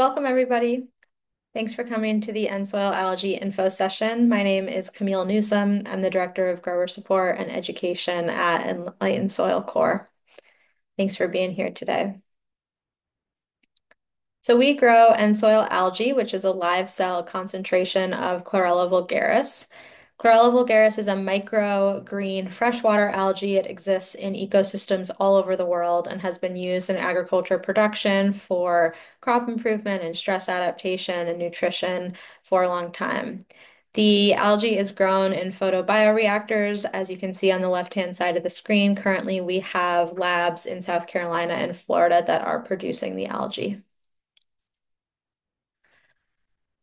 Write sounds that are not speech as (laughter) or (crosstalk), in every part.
Welcome, everybody. Thanks for coming to the EnSoil Algae Info session. My name is Camille Newsom. I'm the Director of Grower Support and Education at Enlightened Soil Corp. Thanks for being here today. So we grow EnSoil algae, which is a live cell concentration of Chlorella vulgaris. Chlorella vulgaris is a micro-green freshwater algae. It exists in ecosystems all over the world and has been used in agriculture production for crop improvement and stress adaptation and nutrition for a long time. The algae is grown in photobioreactors. As you can see on the left-hand side of the screen, currently we have labs in South Carolina and Florida that are producing the algae.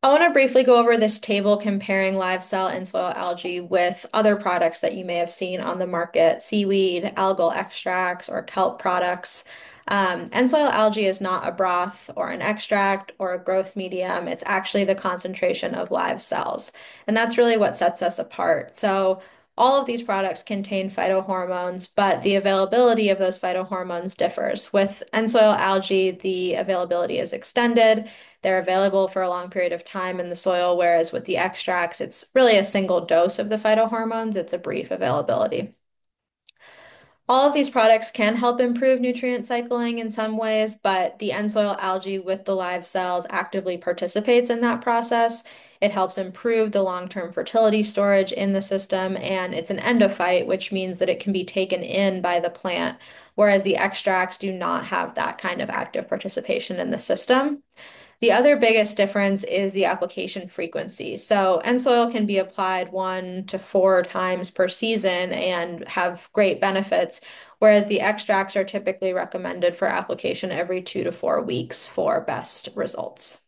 I want to briefly go over this table comparing live cell EnSoil algae with other products that you may have seen on the market, seaweed, algal extracts, or kelp products. Um, soil algae is not a broth or an extract or a growth medium. It's actually the concentration of live cells. And that's really what sets us apart. So all of these products contain phytohormones, but the availability of those phytohormones differs. With EnSoil algae, the availability is extended. They're available for a long period of time in the soil, whereas with the extracts, it's really a single dose of the phytohormones. It's a brief availability. All of these products can help improve nutrient cycling in some ways, but the EnSoil algae with the live cells actively participates in that process. It helps improve the long-term fertility storage in the system, and it's an endophyte, which means that it can be taken in by the plant, whereas the extracts do not have that kind of active participation in the system. The other biggest difference is the application frequency. So EnSoil can be applied one to four times per season and have great benefits, whereas the extracts are typically recommended for application every two to four weeks for best results.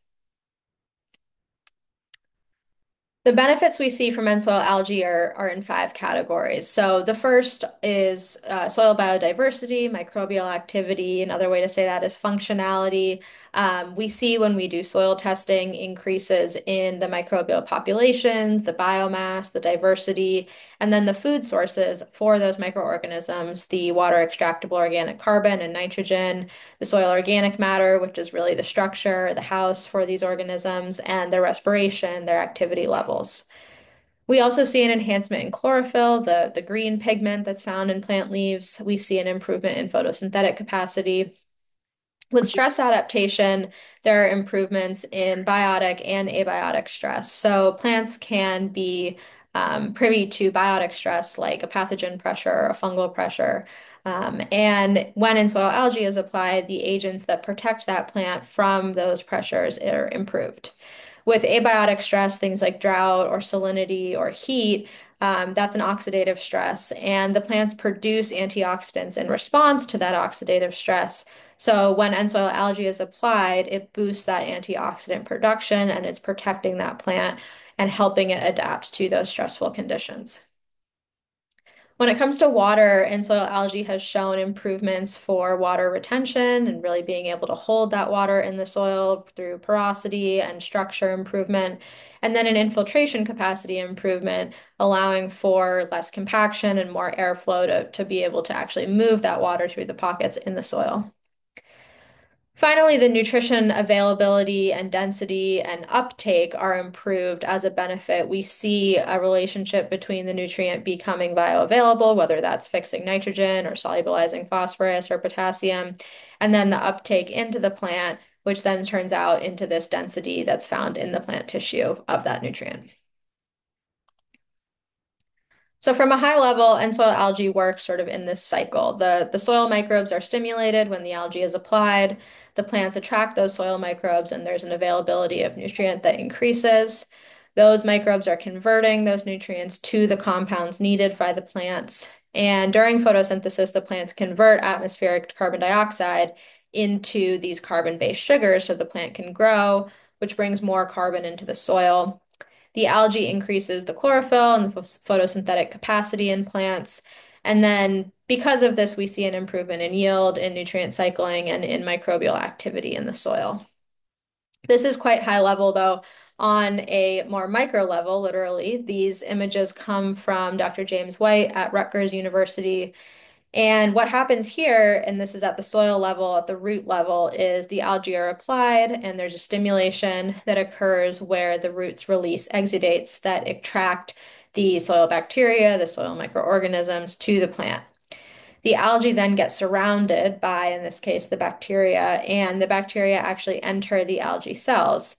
The benefits we see from EnSoil algae are, are in five categories. So the first is uh, soil biodiversity, microbial activity. Another way to say that is functionality. Um, we see when we do soil testing increases in the microbial populations, the biomass, the diversity, and then the food sources for those microorganisms, the water extractable organic carbon and nitrogen, the soil organic matter, which is really the structure, the house for these organisms, and their respiration, their activity level We also see an enhancement in chlorophyll, the, the green pigment that's found in plant leaves. We see an improvement in photosynthetic capacity. With stress adaptation, there are improvements in biotic and abiotic stress. So plants can be um, privy to biotic stress like a pathogen pressure, a fungal pressure. Um, and when EnSoil algae is applied, the agents that protect that plant from those pressures are improved. With abiotic stress, things like drought or salinity or heat, um, that's an oxidative stress. And the plants produce antioxidants in response to that oxidative stress. So when EnSoil algae is applied, it boosts that antioxidant production and it's protecting that plant and helping it adapt to those stressful conditions. When it comes to water, EnSoil algae has shown improvements for water retention and really being able to hold that water in the soil through porosity and structure improvement. And then an infiltration capacity improvement, allowing for less compaction and more airflow to, to be able to actually move that water through the pockets in the soil. Finally, the nutrition availability and density and uptake are improved as a benefit. We see a relationship between the nutrient becoming bioavailable, whether that's fixing nitrogen or solubilizing phosphorus or potassium, and then the uptake into the plant, which then turns out into this density that's found in the plant tissue of that nutrient. So from a high level, EnSoil algae works sort of in this cycle. The, the soil microbes are stimulated when the algae is applied. The plants attract those soil microbes and there's an availability of nutrient that increases. Those microbes are converting those nutrients to the compounds needed by the plants. And during photosynthesis, the plants convert atmospheric carbon dioxide into these carbon-based sugars so the plant can grow, which brings more carbon into the soil. The algae increases the chlorophyll and the photosynthetic capacity in plants. And then because of this, we see an improvement in yield, in nutrient cycling, and in microbial activity in the soil. This is quite high level, though. On a more micro level, literally, these images come from Dr. James White at Rutgers University And what happens here, and this is at the soil level, at the root level, is the algae are applied, and there's a stimulation that occurs where the roots release exudates that attract the soil bacteria, the soil microorganisms to the plant. The algae then get surrounded by, in this case, the bacteria, and the bacteria actually enter the algae cells.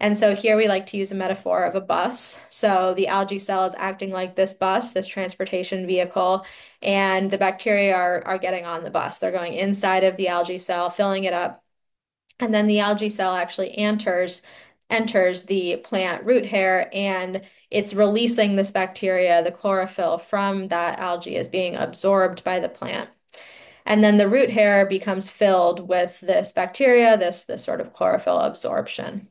And so here we like to use a metaphor of a bus. So the algae cell is acting like this bus, this transportation vehicle, and the bacteria are, are getting on the bus. They're going inside of the algae cell, filling it up. And then the algae cell actually enters enters the plant root hair and it's releasing this bacteria, the chlorophyll from that algae is being absorbed by the plant. And then the root hair becomes filled with this bacteria, this, this sort of chlorophyll absorption.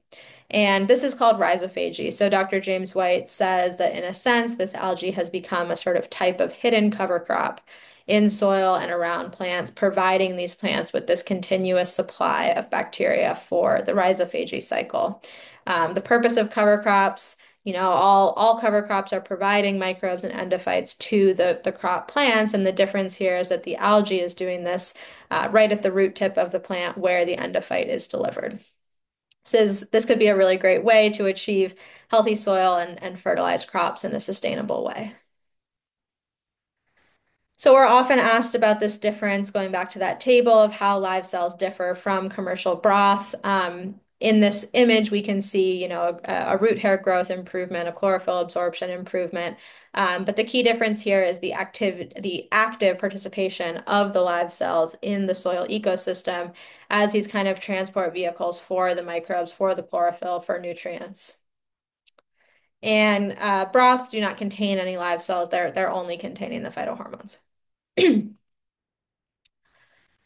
And this is called rhizophagy. So Dr. James White says that in a sense, this algae has become a sort of type of hidden cover crop in soil and around plants, providing these plants with this continuous supply of bacteria for the rhizophagy cycle. Um, the purpose of cover crops, you know, all, all cover crops are providing microbes and endophytes to the, the crop plants. And the difference here is that the algae is doing this uh, right at the root tip of the plant where the endophyte is delivered says this could be a really great way to achieve healthy soil and, and fertilize crops in a sustainable way. So we're often asked about this difference, going back to that table of how live cells differ from commercial broth. Um, in this image, we can see, you know, a, a, root hair growth improvement, a chlorophyll absorption improvement. Um, but the key difference here is the active, the active participation of the live cells in the soil ecosystem as these kind of transport vehicles for the microbes, for the chlorophyll, for nutrients. And uh, broths do not contain any live cells. They're, they're only containing the phytohormones. (clears throat)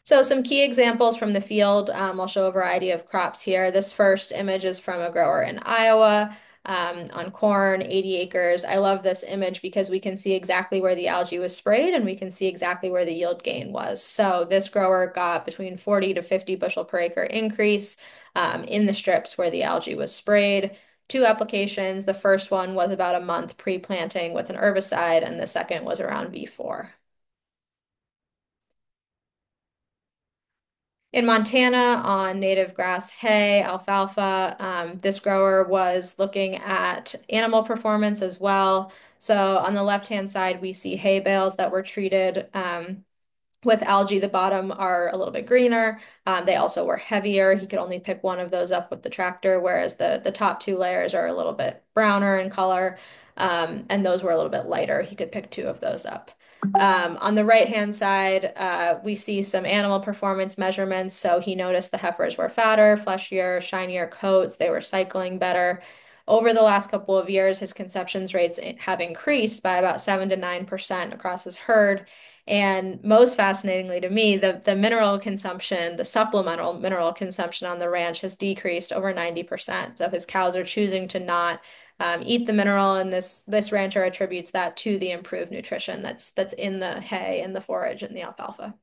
So some key examples from the field, um, I'll show a variety of crops here. This first image is from a grower in Iowa um, on corn, 80 acres. I love this image because we can see exactly where the algae was sprayed and we can see exactly where the yield gain was. So this grower got between 40 to 50 bushel per acre increase um, in the strips where the algae was sprayed two applications. The first one was about a month pre-planting with an herbicide, and the second was around V4. In Montana, on native grass hay, alfalfa, um, this grower was looking at animal performance as well. So on the left-hand side, we see hay bales that were treated um, with algae. The bottom are a little bit greener. Um, they also were heavier. He could only pick one of those up with the tractor, whereas the, the top two layers are a little bit browner in color, um, and those were a little bit lighter. He could pick two of those up. Um, on the right-hand side, uh, we see some animal performance measurements. So he noticed the heifers were fatter, fleshier, shinier coats. They were cycling better. Over the last couple of years, his conceptions rates have increased by about 7 to 9% across his herd. And most fascinatingly to me, the, the mineral consumption, the supplemental mineral consumption on the ranch has decreased over 90%. So his cows are choosing to not um, eat the mineral, and this this rancher attributes that to the improved nutrition that's that's in the hay and the forage and the alfalfa.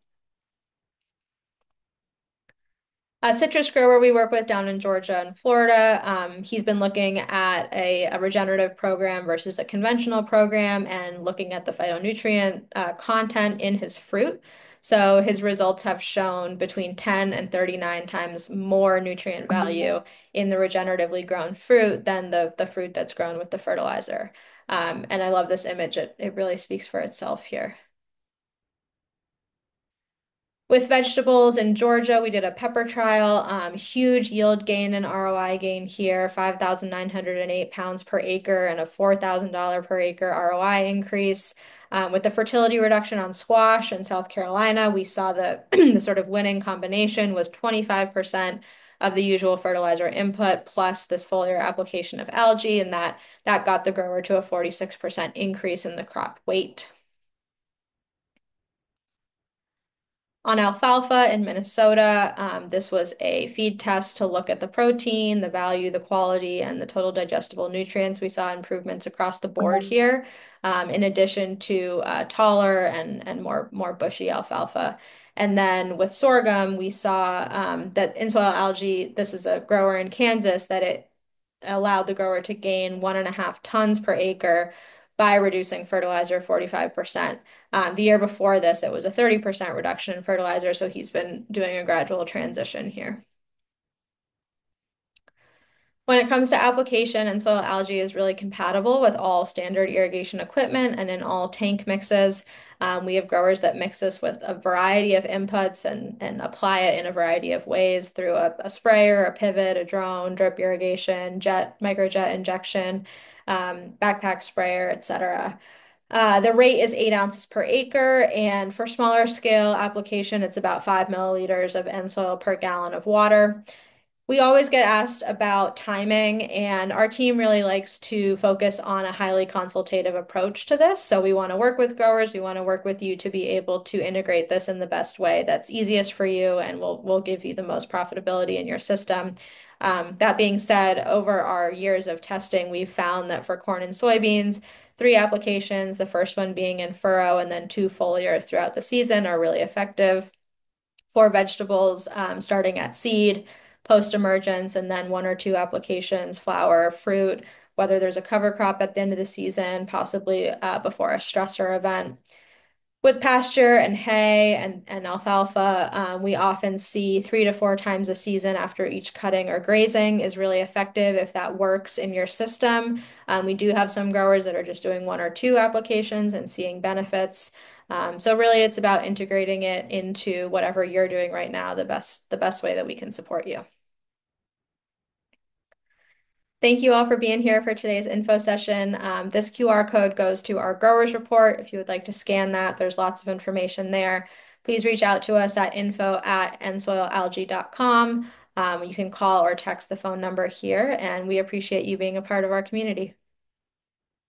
A citrus grower we work with down in Georgia and Florida, um, he's been looking at a, a, regenerative program versus a conventional program and looking at the phytonutrient uh, content in his fruit. So his results have shown between 10 and 39 times more nutrient value in the regeneratively grown fruit than the, the fruit that's grown with the fertilizer. Um, and I love this image. It, it really speaks for itself here. With vegetables in Georgia, we did a pepper trial, um, huge yield gain and ROI gain here, 5,908 pounds per acre and a $4,000 per acre ROI increase. Um, with the fertility reduction on squash in South Carolina, we saw the, (clears throat) the sort of winning combination was 25% of the usual fertilizer input plus this foliar application of algae, and that, that got the grower to a 46% increase in the crop weight. On alfalfa in Minnesota, um, this was a feed test to look at the protein, the value, the quality, and the total digestible nutrients. We saw improvements across the board mm-hmm. here, um, in addition to uh, taller and, and more, more bushy alfalfa. And then with sorghum, we saw um, that EnSoil algae, this is a grower in Kansas, that it allowed the grower to gain one and a half tons per acre by reducing fertilizer 45%. Um, the year before this, it was a 30% reduction in fertilizer, so he's been doing a gradual transition here. When it comes to application, EnSoil algae is really compatible with all standard irrigation equipment and in all tank mixes. Um, we have growers that mix this with a variety of inputs and, and apply it in a variety of ways through a, a sprayer, a pivot, a drone, drip irrigation, jet, microjet injection, um, backpack sprayer, etc. Uh, the rate is eight ounces per acre, and for smaller scale application, it's about five milliliters of N EnSoil per gallon of water. We always get asked about timing, and our team really likes to focus on a highly consultative approach to this. So we want to work with growers, we want to work with you to be able to integrate this in the best way that's easiest for you and will will give you the most profitability in your system. Um, that being said, over our years of testing, we've found that for corn and soybeans, three applications, the first one being in furrow and then two foliars throughout the season are really effective. For vegetables, um, starting at seed, post-emergence, and then one or two applications, flower, fruit, whether there's a cover crop at the end of the season, possibly uh, before a stressor event. With pasture and hay and, and alfalfa, um, we often see three to four times a season after each cutting or grazing is really effective if that works in your system. Um, we do have some growers that are just doing one or two applications and seeing benefits. Um, so really it's about integrating it into whatever you're doing right now, the best the best way that we can support you. Thank you all for being here for today's info session. Um, this QR code goes to our growers report. If you would like to scan that, there's lots of information there. Please reach out to us at info at ensoilalgae.com. Um, you can call or text the phone number here, and we appreciate you being a part of our community.